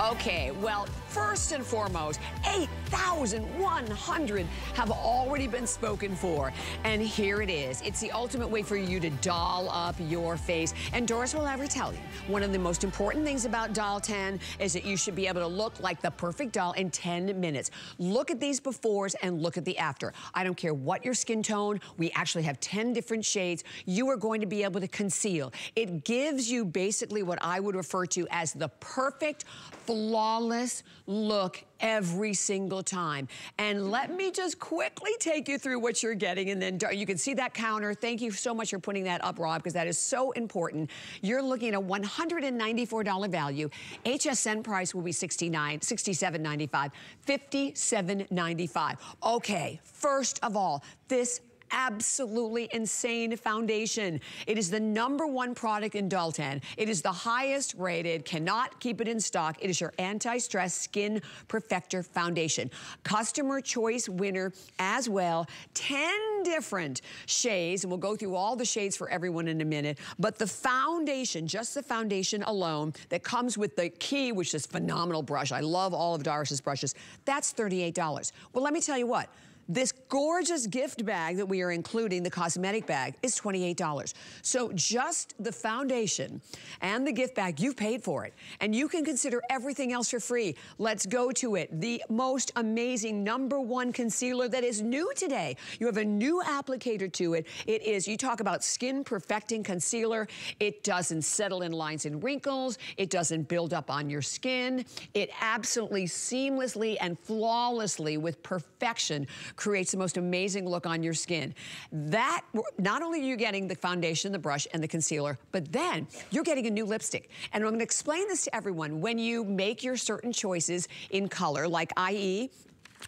Okay, well, first and foremost, 8,100 have already been spoken for. And here it is. It's the ultimate way for you to doll up your face. And Doris will ever tell you, one of the most important things about Doll 10 is that you should be able to look like the perfect doll in 10 minutes. Look at these befores and look at the after. I don't care what your skin tone, we actually have 10 different shades. You are going to be able to conceal. It gives you basically what I would refer to as the perfect flawless look every single time. And let me just quickly take you through what you're getting and then you can see that counter. Thank you so much for putting that up, Rob, because that is so important. You're looking at a $194 value. HSN price will be $69, $67.95, $57.95. Okay, first of all, this absolutely insane foundation. It is the number one product in 10. It is the highest rated, cannot keep it in stock. It is your anti-stress skin perfector foundation. Customer choice winner as well. 10 different shades, and we'll go through all the shades for everyone in a minute. But the foundation, just the foundation alone, that comes with the key, which is phenomenal brush. I love all of Doris's brushes. That's $38. Well, let me tell you what. This gorgeous gift bag that we are including, the cosmetic bag, is $28. So just the foundation and the gift bag, you've paid for it. And you can consider everything else for free. Let's go to it. The most amazing number one concealer that is new today. You have a new applicator to it. It is, you talk about skin perfecting concealer. It doesn't settle in lines and wrinkles. It doesn't build up on your skin. It absolutely seamlessly and flawlessly with perfection creates the most amazing look on your skin. That, not only are you getting the foundation, the brush, and the concealer, but then you're getting a new lipstick. And I'm gonna explain this to everyone. When you make your certain choices in color, like i.e.,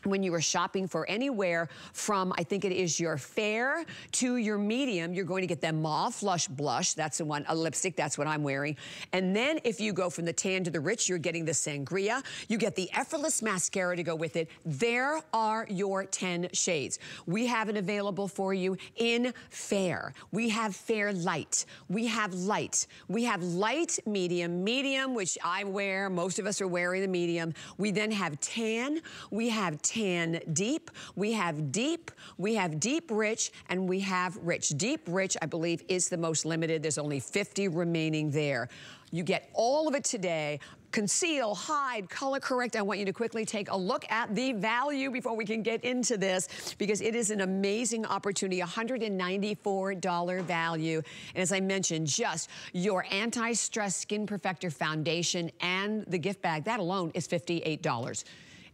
when you are shopping for anywhere from, I think it is your fair to your medium, you're going to get the Mauve Flush Blush. That's the one, a lipstick, that's what I'm wearing. And then if you go from the tan to the rich, you're getting the Sangria. You get the Effortlash Mascara to go with it. There are your 10 shades. We have it available for you in fair. We have fair light. We have light. We have light, medium, medium, which I wear. Most of us are wearing the medium. We then have tan. We have tan deep, we have deep, we have deep rich, and we have rich. Deep rich, I believe, is the most limited. There's only 50 remaining there. You get all of it today conceal, hide, color correct. I want you to quickly take a look at the value before we can get into this because it is an amazing opportunity, $194 value. And as I mentioned, just your anti-stress skin perfector foundation and the gift bag, that alone is $58.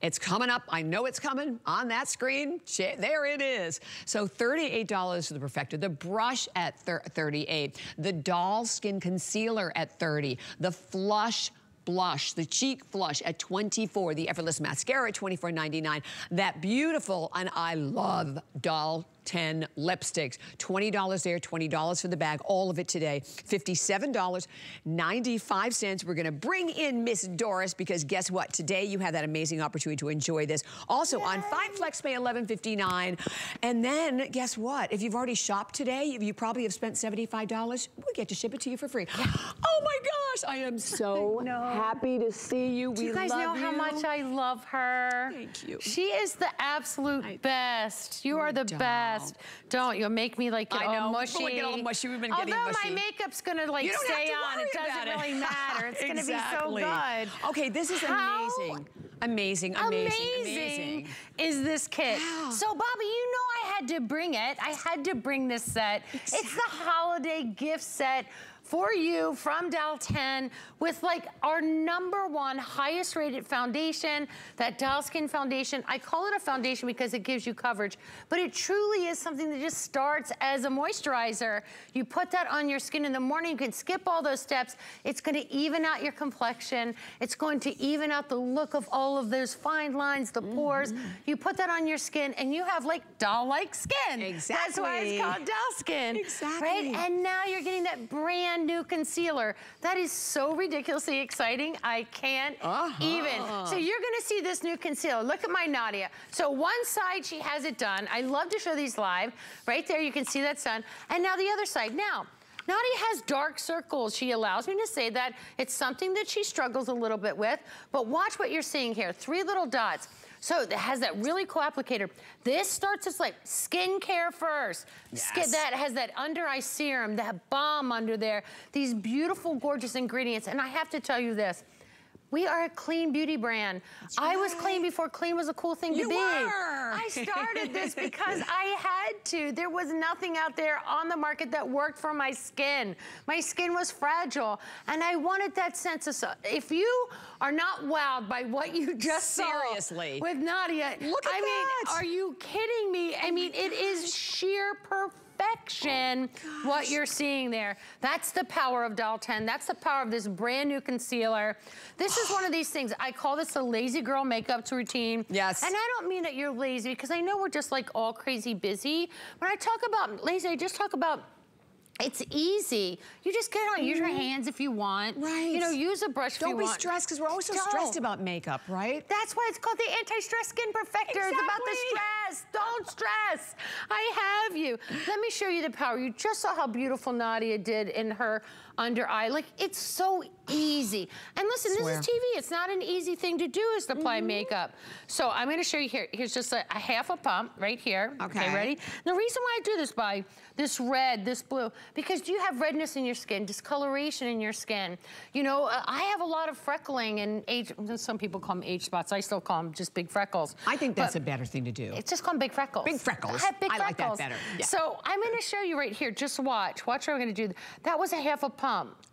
It's coming up. I know it's coming on that screen. There it is. So $38 for the Perfector. The brush at 38 The Doll Skin Concealer at 30 The Flush blush, the cheek flush at 24, the Effortlash Mascara at 24.99. That beautiful, and I love doll 10 lipsticks. $20 there, $20 for the bag, all of it today. $57.95. We're gonna bring in Miss Doris because guess what? Today you have that amazing opportunity to enjoy this. Also Yay. on 5 Flex Pay 11.59. And then guess what? If you've already shopped today, you probably have spent $75. We get to ship it to you for free. Oh my gosh, I am so happy to see you. Do we you You guys know you. how much I love her? Thank you. She is the absolute I, best. You are the best best. Don't. You'll make me like get I know. all mushy. Get all mushy. We've been Although getting mushy. my makeup's gonna like stay on. It doesn't really matter. It's exactly. gonna be so good. Okay, this is How amazing. Amazing, amazing, amazing, is this kit. Wow. So Bobby, you know I had to bring it. I had to bring this set. Exactly. It's the holiday gift set for you from Doll 10 with like our number one highest rated foundation, that Doll Skin Foundation. I call it a foundation because it gives you coverage, but it truly is something that just starts as a moisturizer. You put that on your skin in the morning, you can skip all those steps. It's gonna even out your complexion. It's going to even out the look of all of those fine lines, the pores. Mm -hmm. You put that on your skin and you have like doll-like skin. Exactly. That's why it's called doll skin. Exactly. Right? And now you're getting that brand brand new concealer. That is so ridiculously exciting. I can't uh -huh. even. So you're gonna see this new concealer. Look at my Nadia. So one side, she has it done. I love to show these live. Right there, you can see that's done. And now the other side. Now, Nadia has dark circles. She allows me to say that. It's something that she struggles a little bit with. But watch what you're seeing here. Three little dots. So it has that really cool applicator. This starts as like skincare first. Yes. Skin, that has that under eye serum, that balm under there. These beautiful, gorgeous ingredients. And I have to tell you this. We are a clean beauty brand. That's I was clean before clean was a cool thing You to be. were. I started this because I had to. There was nothing out there on the market that worked for my skin. My skin was fragile, and I wanted that sense of, so- if you are not wowed by what you just Seriously. saw with Nadia, Look at I mean, are you kidding me? I oh mean, it is sheer perfection Oh, what you're seeing there. That's the power of Doll 10. That's the power of this brand new concealer. This is one of these things, I call this a lazy girl makeup routine. Yes. And I don't mean that you're lazy because I know we're just like all crazy busy. When I talk about lazy, I just talk about it's easy. You just get on, use your hands if you want. Mm-hmm. Right. You know, use a brush if Don't be want. stressed because we're always so Don't. stressed about makeup, right? That's why it's called the anti-stress skin perfector. It's about the stress. Don't stress. I have you. Let me show you the power. You just saw how beautiful Nadia did in her under eye. Like, it's so easy. And listen, Swear. this is TV. It's not an easy thing to do is to apply Mm-hmm. makeup. So I'm gonna show you here. Here's just a, a half a pump right here. Okay. ready? The reason why I do this by this red, this blue, because you have redness in your skin, discoloration in your skin. You know, uh, I have a lot of freckling and age, some people call them age spots. I still call them just big freckles. I think that's But a better thing to do. It's just called big freckles. Big freckles. I have big I like that freckles. better. Yeah. So I'm gonna show you right here. Just watch. Watch what I'm gonna do. That was a half a pump.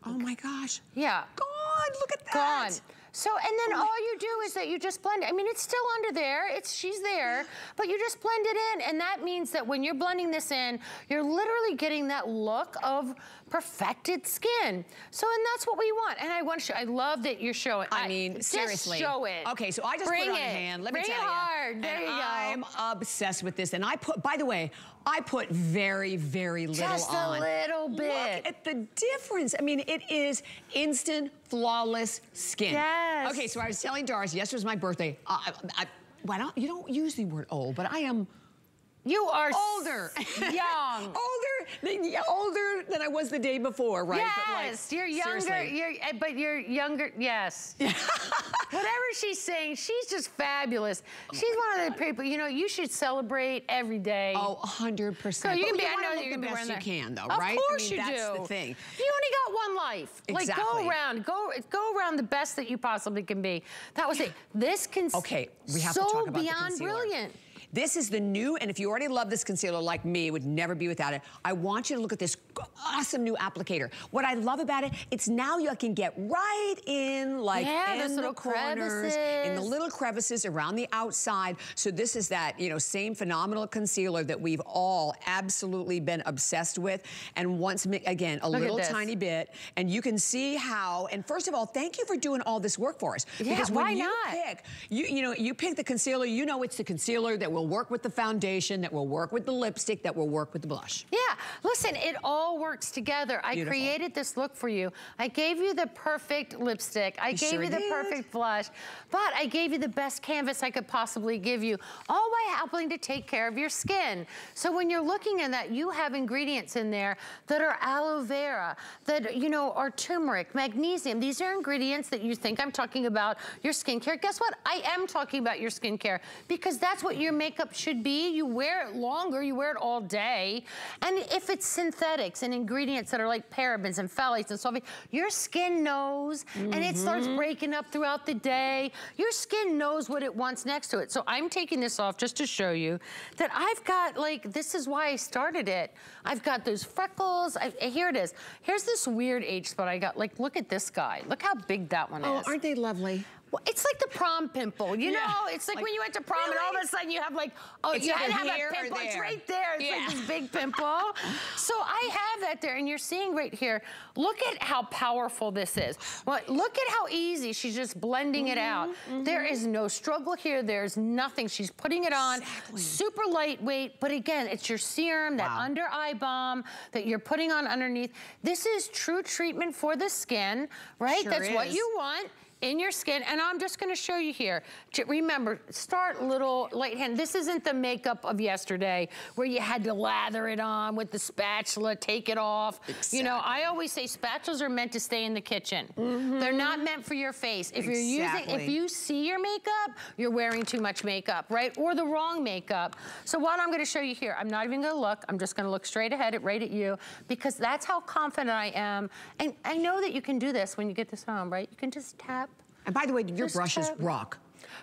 Oh my gosh. Yeah. God, look at that. Gone. So, and Oh then all you do is that you just blend it. I mean, it's still under there. It's She's there, but you just blend it in. And that means that when you're blending this in, you're literally getting that look of perfected skin. So, and that's what we want. And I want to show, I love that you're showing. I mean, just seriously. show it. Okay, so I just Bring put it on it. a hand. Let Bring me tell it you. hard. There and you go. I'm obsessed with this. And I put, by the way, I put very, very little Just a little bit. Look at the difference. I mean, it is instant, flawless skin. Yes. Okay, so I was telling Doris, yesterday was my birthday. I, I, why don't, you don't use the word old, but I am You are older. young. older, than, older than I was the day before, right? But, like, Yes, you're younger. seriously. You're, eh, but you're younger. Yes. Whatever she's saying, she's just fabulous. she's one of the people. You know, you should celebrate every day. Oh, 100%. So you can be. you I know that you're the be best you can, though, of right? Of course I mean, you that's do. the thing. You only got one life. Exactly. Like go around, go go around the best that you possibly can be. That was it. This can. Okay, we have so to talk about the beyond brilliant. This is the new, and if you already love this concealer like me, it would never be without it. I want you to look at this awesome new applicator. What I love about it, it's now you can get right in, like Yeah, in the little corners, in the little crevices around the outside. So this is that, you know, same phenomenal concealer that we've all absolutely been obsessed with. And once again, a Look little tiny bit, and you can see how. And first of all, thank you for doing all this work for us. Yeah, because when why you not? pick, you you know, you pick the concealer. You know, it's the concealer that will work with the foundation, that will work with the lipstick, that will work with the blush. Yeah, listen, it all works together. I created this look for you. I gave you the perfect lipstick. I You gave sure you the did. perfect blush, but I gave you the best canvas I could possibly give you, all by helping to take care of your skin. So when you're looking at that, you have ingredients in there that are aloe vera, that, you know, are turmeric, magnesium. These are ingredients that you think I'm talking about your skincare. Guess what? I am talking about your skincare because that's what your makeup should be. You wear it longer, you wear it all day. And if it's synthetics and ingredients that are like parabens and phthalates and sulfates, your skin knows and it starts mm-hmm. breaking up throughout the day. Your skin knows what it wants next to it. So I'm taking this off just to show you that I've got like, this is why I started it. I've got those freckles. I, eh, here it is. Here's this weird age spot I got. Like, look at this guy. Look how big that one Oh, is. Oh, aren't they lovely? Well, it's like the prom pimple, you Yeah. know? It's like, Like, when you went to prom and all of a sudden you have like, oh, It's you had to have that pimple. It's right there. It's Yeah. like this big pimple. so I have that there and you're seeing right here, look at how powerful this is. Well, look at how easy she's just blending it out. Mm-hmm, There is no struggle here. There's nothing. She's putting it on Exactly. super lightweight, but again, it's your serum, that Wow. under eye balm that you're putting on underneath. This is true treatment for the skin, right? Sure That's what you want. In your skin. And I'm just gonna show you here. Remember, start little light hand. This isn't the makeup of yesterday where you had to lather it on with the spatula, take it off. Exactly. You know, I always say spatulas are meant to stay in the kitchen. Mm -hmm. They're not meant for your face. If exactly. you're using, if you see your makeup, you're wearing too much makeup, right? Or the wrong makeup. So what I'm gonna show you here, I'm not even gonna look, I'm just gonna look straight ahead, right at you, because that's how confident I am. And I know that you can do this when you get this home, right? You can just tap. And by the way, your just brushes tap. rock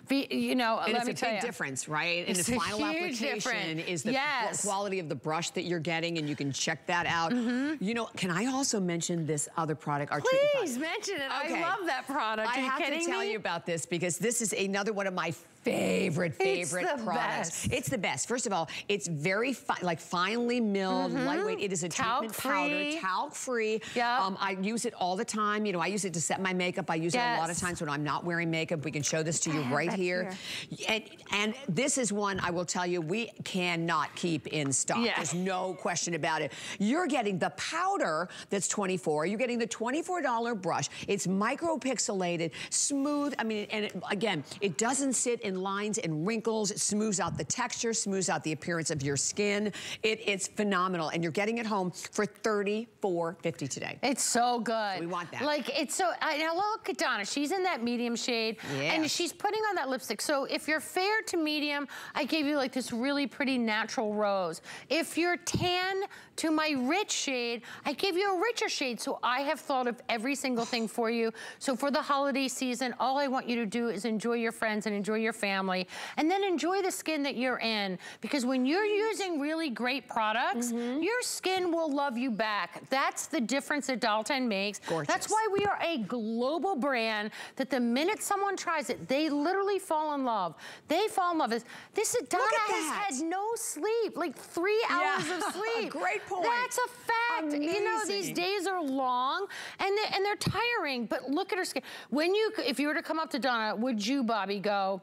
you know, and let me tell you. It's a big difference, right? It's and the final application difference. is the yes. quality of the brush that you're getting, and you can check that out. Mm -hmm. You know, can I also mention this other product? Our Please mention it. Okay. I love that product. Are I have to tell me? you about this because this is another one of my favorite, favorite it's products. Best. It's the best. First of all, it's very fi like finely milled, mm -hmm. lightweight. It is a talc treatment free. powder, talc free. Yeah. Um, I use it all the time. You know, I use it to set my makeup. I use yes. it a lot of times when I'm not wearing makeup. We can show this to you right here. here. And, and, this is one I will tell you we cannot keep in stock. Yeah. There's no question about it. You're getting the powder that's 24. You're getting the $24 brush. It's micropixelated, smooth. I mean, and it, again, it doesn't sit in lines and wrinkles. It smooths out the texture, smooths out the appearance of your skin. It, it's phenomenal. And you're getting it home for $34.50 today. It's so good. We want that. Like, it's so, I, now look at Donna. She's in that medium shade. Yes. And she's putting on that lipstick. So if you're fair to medium, I gave you like this really pretty natural rose. If you're tan to my rich shade, I gave you a richer shade. So I have thought of every single thing for you. So for the holiday season, all I want you to do is enjoy your friends and enjoy your family and then enjoy the skin that you're in. Because when you're using really great products, mm -hmm. your skin will love you back. That's the difference that Doll10 makes. Gorgeous. That's why we are a global brand that the minute someone tries it, they literally fall in love. They fall in love. This is, Donna has had no sleep, like three hours yeah. of sleep. Great point. That's a fact. Amazing. You know, these days are long and, they, and they're tiring, but look at her skin. When you, if you were to come up to Donna, would you, Bobby, go,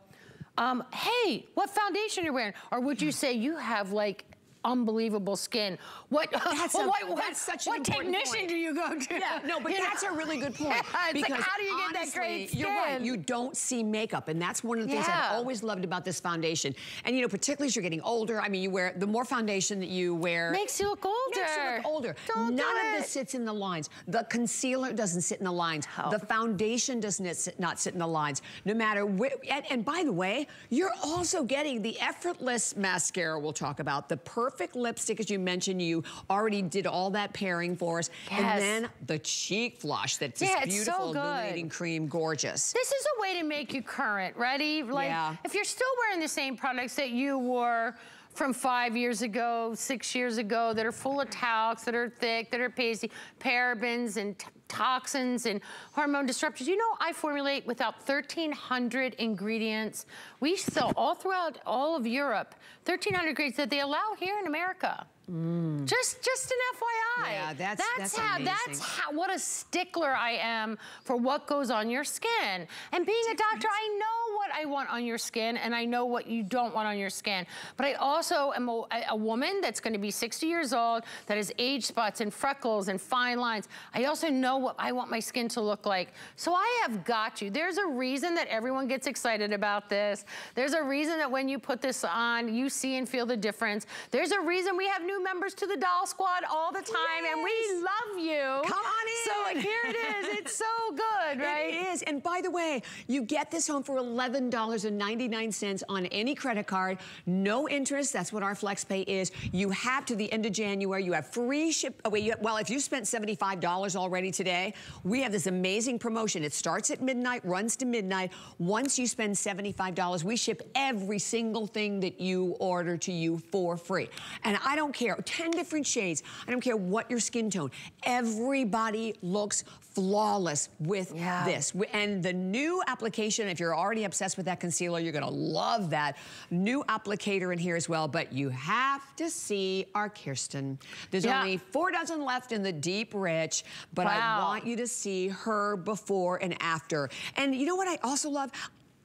um, hey, what foundation you're wearing? Or would you say you have like unbelievable skin. What, that's, well, a, what, that's such what technician point. do you go to? Yeah, no, but you that's know? a really good point. Yeah, because like, how do you get that great skin? You're right, you don't see makeup, and that's one of the things yeah. I've always loved about this foundation. And you know, particularly as you're getting older, I mean, you wear, the more foundation that you wear. Makes you look older. Makes you look older. Don't None do of this sits in the lines. The concealer doesn't sit in the lines. Oh. The foundation does not sit, not sit in the lines. No matter where, and, and by the way, you're also getting the Effortlash mascara we'll talk about, the perfect lipstick, as you mentioned, you already did all that pairing for us. Yes. And then the cheek flush that's yeah, this beautiful so illuminating cream, gorgeous. This is a way to make you current. Ready? Like, yeah. if you're still wearing the same products that you wore from five years ago, six years ago, that are full of talcs, that are thick, that are pasty, parabens and toxins and hormone disruptors. You know, I formulate without 1,300 ingredients. We sell all throughout all of Europe, 1,300 ingredients that they allow here in America. Mm. Just, just an FYI. Yeah, that's that's, that's how. Amazing. That's how. What a stickler I am for what goes on your skin. And being a doctor, I know what I want on your skin, and I know what you don't want on your skin. But I also am a, a woman that's going to be 60 years old that has age spots and freckles and fine lines. I also know what I want my skin to look like. So I have got you. There's a reason that everyone gets excited about this. There's a reason that when you put this on, you see and feel the difference. There's a reason we have new members to the Doll Squad all the time, yes. and we love you. Come on in. So here it is. It's so good, right? It is. And by the way, you get this home for $11.99 on any credit card. No interest. That's what our FlexPay is. You have to the end of January. You have free ship. Oh, wait, you, well, if you spent $75 already today, we have this amazing promotion. It starts at midnight, runs to midnight. Once you spend $75, we ship every single thing that you order to you for free. And I don't care, 10 different shades. I don't care what your skin tone. Everybody looks flawless with yeah. this. And the new application, if you're already obsessed with that concealer, you're gonna love that. New applicator in here as well, but you have to see our Kirsten. There's yeah. only four dozen left in the deep rich, but wow. I want you to see her before and after. And you know what I also love?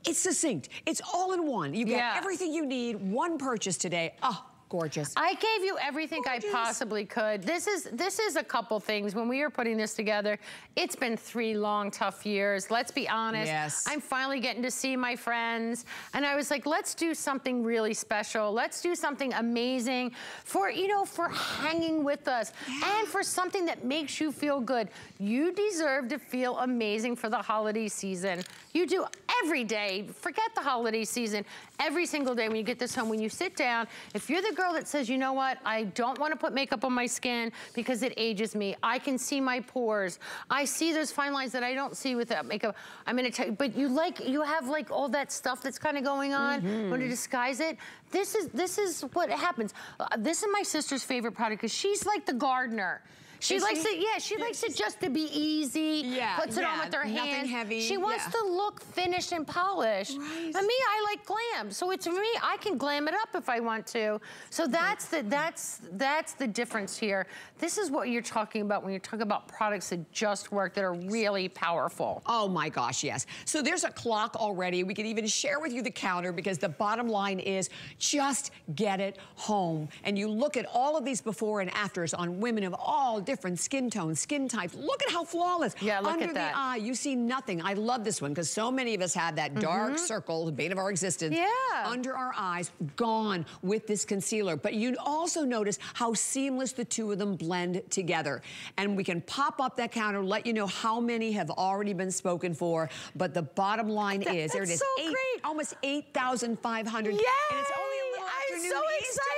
It's succinct. It's all in one. You get yeah. everything you need, one purchase today. Oh, gorgeous. I gave you everything gorgeous. I possibly could. This is this is a couple things. When we were putting this together, it's been three long, tough years. Let's be honest. Yes. I'm finally getting to see my friends. And I was like, let's do something really special. Let's do something amazing for, you know, for hanging with us yeah. and for something that makes you feel good. You deserve to feel amazing for the holiday season. You do every day. Forget the holiday season. Every single day when you get this home, when you sit down, if you're the girl that says, you know what, I don't want to put makeup on my skin because it ages me. I can see my pores. I see those fine lines that I don't see without makeup. I'm going to tell you, but you like, you have like all that stuff that's kind of going on. Mm -hmm. Want to disguise it? This is, this is what happens. Uh, this is my sister's favorite product because she's like the gardener. She likes she? it, yeah, she likes it just to be easy. Yeah, Puts it yeah, on with her hands. Nothing heavy. She wants yeah. to look finished and polished. Right. But me, I like glam. So it's for me, I can glam it up if I want to. So that's the that's that's the difference here. This is what you're talking about when you're talking about products that just work, that are really powerful. Oh my gosh, yes. So there's a clock already. We can even share with you the counter because the bottom line is just get it home. And you look at all of these before and afters on women of all different skin tones, skin types. Look at how flawless. Yeah, look Under at that. Under the eye, you see nothing. I love this one because so many of us have that dark mm -hmm. circle, the bane of our existence, yeah. under our eyes, gone with this concealer. But you also notice how seamless the two of them blend together. And we can pop up that counter, let you know how many have already been spoken for. But the bottom line that, is, there it is, so eight, almost 8,500. Yay! And it's only a little I'm afternoon so excited. That is 80,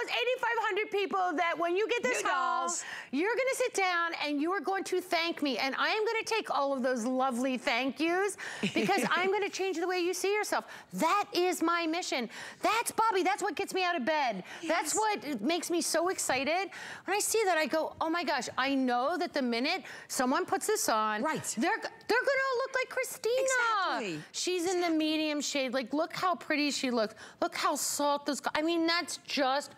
almost 8,500 people that when you get this home, you're gonna sit down and you are going to thank me. And I am gonna take all of those lovely thank yous because I'm gonna change the way you see yourself. That is my mission. That's Bobby, that's what gets me out of bed. Yes. That's what makes me so excited. When I see that, I go, oh my gosh, I know that the minute someone puts this on, right. they're, they're gonna look like Christina. Exactly. She's in the medium shade. Like, look how pretty she looks. Look how soft those, I mean, that's just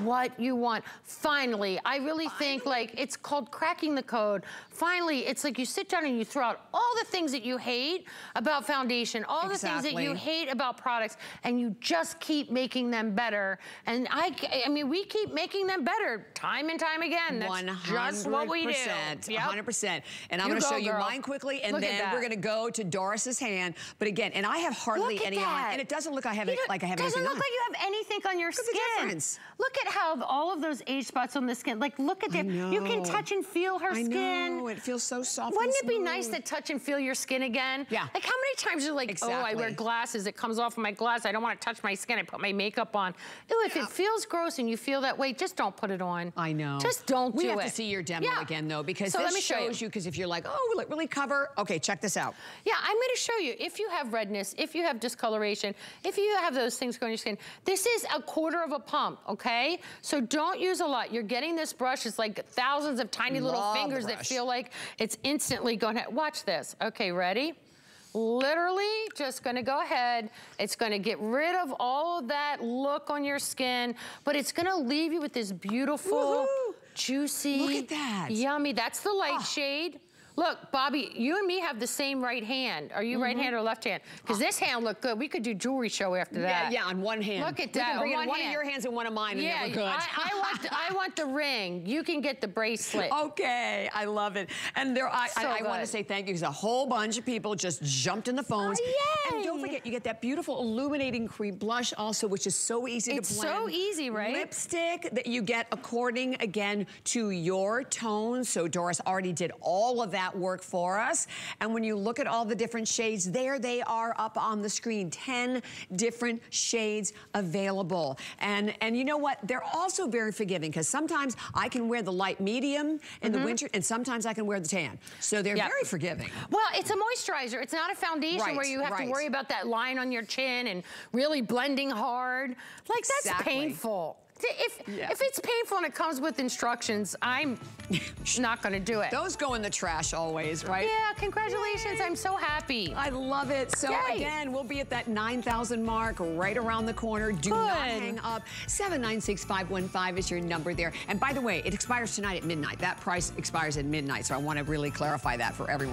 what you want. Finally, I really Finally. think like it's called cracking the code. Finally, it's like you sit down and you throw out all the things that you hate about foundation, all exactly. the things that you hate about products, and you just keep making them better. And I, I mean, we keep making them better time and time again. That's 100%, just what we do. Yep. 100%. And I'm going to show you mine quickly, and look then we're going to go to Doris's hand. But again, and I have hardly any that. on, and it doesn't look I have it, like I have anything on. Doesn't look like you have anything on your skin. The difference. Look at how all of those age spots on the skin, like look at them. You can touch and feel her I skin. Know. It feels so soft Wouldn't it be nice to touch and feel your skin again? Yeah. Like how many times you're like, exactly. oh, I wear glasses, it comes off of my glass, I don't want to touch my skin, I put my makeup on. Ew, if yeah. it feels gross and you feel that way, just don't put it on. I know. Just don't we do it. We have to see your demo yeah. again though, because so this let me shows you, because if you're like, oh, will it really cover? Okay, check this out. Yeah, I'm going to show you, if you have redness, if you have discoloration, if you have those things going on your skin, this is a quarter of a pump, okay? So don't use a lot. You're getting this brush, it's like thousands of tiny Love little fingers that feel like it's instantly going to, watch this. Okay, ready? literally just gonna go ahead. It's gonna get rid of all of that look on your skin, but it's gonna leave you with this beautiful, juicy, Look at that. yummy. That's the light oh. shade. Look, Bobby, you and me have the same right hand. Are you mm -hmm. right hand or left hand? Because this hand looked good. We could do jewelry show after that. Yeah, yeah, on one hand. Look at we that. Bring one, one of your hands and one of mine, yeah, and we're good. I, I, want the, I want the ring. You can get the bracelet. Okay, I love it. And there, I, so I, I want to say thank you because a whole bunch of people just jumped in the phones. Oh, yay! And don't forget, you get that beautiful illuminating cream blush also, which is so easy it's to blend. It's so easy, right? Lipstick that you get according, again, to your tone. So Doris already did all of that work for us us. And when you look at all the different shades, there they are up on the screen. 10 different shades available. And, and you know what? They're also very forgiving because sometimes I can wear the light medium in mm -hmm. the mm-hmm. winter and sometimes I can wear the tan. So they're yep. very forgiving. Well, it's a moisturizer. It's not a foundation right, where you have right. to worry about that line on your chin and really blending hard. Like, that's exactly. painful. If, yeah. if it's painful and it comes with instructions, I'm not gonna do it. Those go in the trash always, right? Yeah, congratulations, Yay. I'm so happy. I love it. So Yay. again, we'll be at that 9,000 mark right around the corner. Do Good. not hang up. 796515 is your number there. And by the way, it expires tonight at midnight. That price expires at midnight, so I wanna really clarify that for everyone.